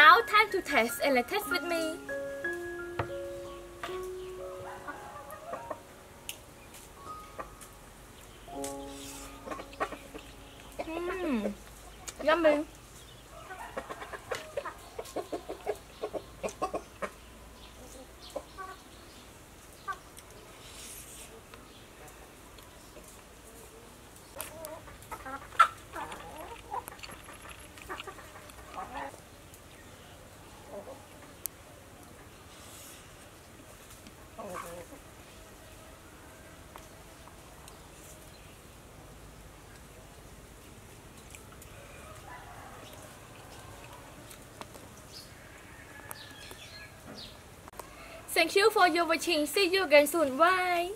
Now time to test and let's test with me. Thank you for your watching. See you again soon. Bye.